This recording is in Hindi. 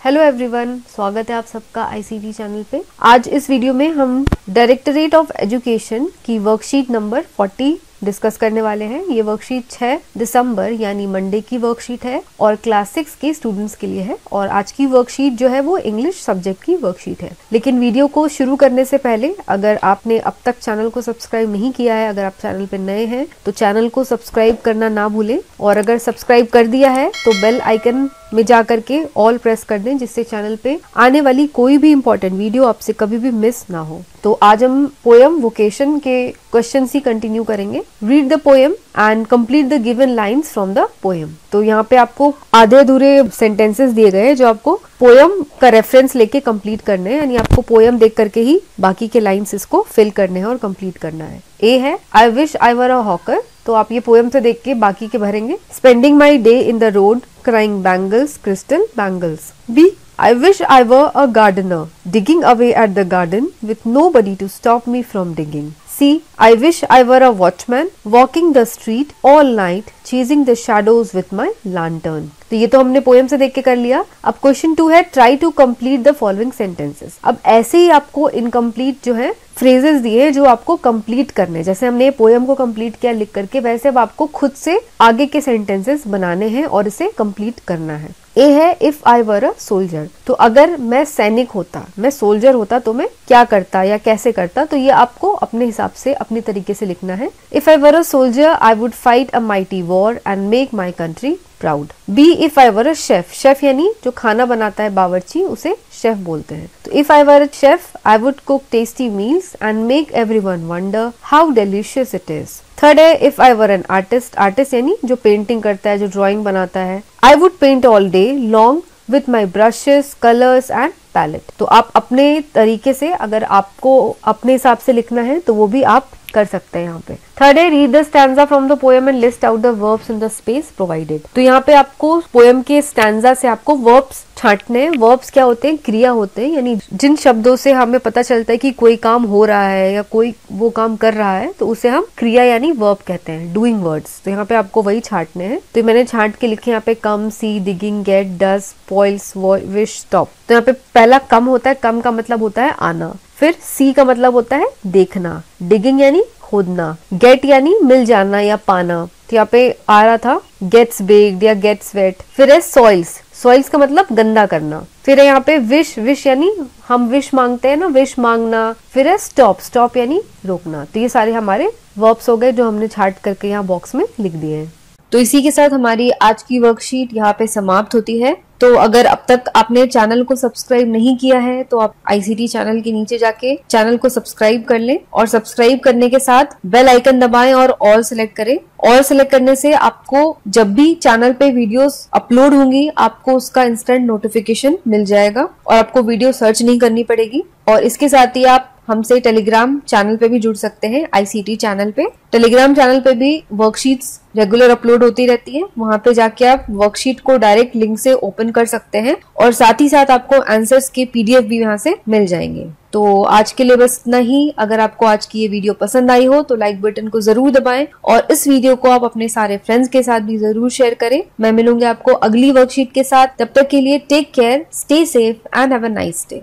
हेलो एवरीवन स्वागत है आप सबका आईसीटी चैनल पे। आज इस वीडियो में हम डायरेक्टरेट ऑफ़ एजुकेशन की वर्कशीट नंबर 40 डिस्कस करने वाले हैं। ये वर्कशीट 6 दिसंबर यानी मंडे की वर्कशीट है और क्लास सिक्स के स्टूडेंट्स के लिए है और आज की वर्कशीट जो है वो इंग्लिश सब्जेक्ट की वर्कशीट है। लेकिन वीडियो को शुरू करने से पहले, अगर आपने अब तक चैनल को सब्सक्राइब नहीं किया है, अगर आप चैनल पे नए हैं तो चैनल को सब्सक्राइब करना ना भूलें और अगर सब्सक्राइब कर दिया है तो बेल आइकन में जा करके ऑल प्रेस कर दें, जिससे चैनल पे आने वाली कोई भी इंपॉर्टेंट वीडियो आपसे कभी भी मिस ना हो। तो आज हम पोयम वोकेशन के क्वेश्चन ही कंटिन्यू करेंगे. Read the poem and complete the given lines from the poem तो यहाँ पे आपको आधे अधूरे सेंटेंसेस दिए गए हैं जो आपको पोएम का रेफरेंस लेके कंप्लीट करने हैं. यानी आपको पोएम देख करके ही बाकी के लाइंस इसको फिल करने हैं और कंप्लीट करना है. ए है I wish I were a hawker तो आप ये पोएम से देख के बाकी के भरेंगे. Spending my day in the road crying bangles crystal bangles be I wish I were a gardener, digging away at the garden with nobody to stop me from digging. See, I wish I were a watchman, walking the street all night, chasing the shadows with my lantern. तो ये तो हमने पोएम से देख के कर लिया। अब क्वेश्चन टू है try to complete the following sentences अब ऐसे ही आपको इनकम्प्लीट जो है फ्रेजेस दिए जो आपको कंप्लीट करने जैसे हमने पोएम को कंप्लीट किया लिख करके, वैसे अब आपको खुद से आगे के सेंटेंसेस बनाने हैं और इसे कंप्लीट करना है। ए है if I were a soldier तो अगर मैं सैनिक होता, मैं सोल्जर होता तो मैं क्या करता या कैसे करता तो ये आपको अपने हिसाब से, अपने तरीके से लिखना है। If I were a soldier I would fight a mighty war and make my country proud be if I were a chef chef यानी जो खाना बनाता है बावर्ची, उसे शेफ बोलते हैं। तो if I were a chef I would cook tasty meals and make everyone wonder how delicious it is third है if I were an artist artist यानी जो पेंटिंग करता है, जो ड्राइंग बनाता है I would paint all day long with my brushes colours and palette तो आप अपने तरीके से अगर आपको अपने हिसाब से लिखना है तो वो भी आप कर सकते हैं यहाँ पे। थर्ड है read the stanza from the poem and list out the verbs in the space provided तो यहाँ पे आपको पोएम के स्टैंडा से आपको वर्ब्स छांटने वर्ब्स क्या होते हैं? क्रिया होते हैं। यानी जिन शब्दों से हमें पता चलता है कि कोई काम हो रहा है या कोई वो काम कर रहा है तो उसे हम क्रिया यानी वर्ब कहते हैं डूइंग वर्ड्स तो यहाँ पे आपको वही छांटने हैं। तो मैंने छांट के लिखे यहाँ पे come see digging get dust spoils wish stop तो यहाँ पे पहला कम होता है। कम का मतलब होता है आना। फिर सी का मतलब होता है देखना डिगिंग यानी खोदना गेट यानी मिल जाना या पाना। तो यहाँ पे आ रहा था गेट्स बेग्ड या गेट्स वेट फिर है सॉइल्स सॉइल्स का मतलब गंदा करना। फिर है यहाँ पे विश विश यानी हम विश मांगते हैं ना विश मांगना। फिर है स्टॉप स्टॉप यानी रोकना। तो ये सारे हमारे वर्ब्स हो गए जो हमने छाट करके यहाँ बॉक्स में लिख दिए हैं। तो इसी के साथ हमारी आज की वर्कशीट यहाँ पे समाप्त होती है। तो अगर अब तक आपने चैनल को सब्सक्राइब नहीं किया है तो आप आईसीटी चैनल के नीचे जाके चैनल को सब्सक्राइब कर लें और सब्सक्राइब करने के साथ बेल आइकन दबाएँ और ऑल सेलेक्ट करें। ऑल सेलेक्ट करने से आपको जब भी चैनल पे वीडियोस अपलोड होंगी, आपको उसका इंस्टेंट नोटिफिकेशन मिल जाएगा और आपको वीडियो सर्च नहीं करनी पड़ेगी। और इसके साथ ही आप हमसे टेलीग्राम चैनल पे भी जुड़ सकते हैं आईसीटी चैनल पे। टेलीग्राम चैनल पे भी वर्कशीट्स रेगुलर अपलोड होती रहती है। वहाँ पे जाके आप वर्कशीट को डायरेक्ट लिंक से ओपन कर सकते हैं और साथ ही साथ आपको आंसर्स के पीडीएफ भी यहाँ से मिल जाएँगे। तो आज के लिए बस इतना ही। अगर आपको आज की ये वीडियो पसंद आई हो तो लाइक बटन को ज़रूर दबाएँ और इस वीडियो को आप अपने सारे फ्रेंड्स के साथ भी ज़रूर शेयर करें। मैं मिलूँगी आपको अगली वर्कशीट के साथ। तब तक के लिए take care stay safe and have a nice day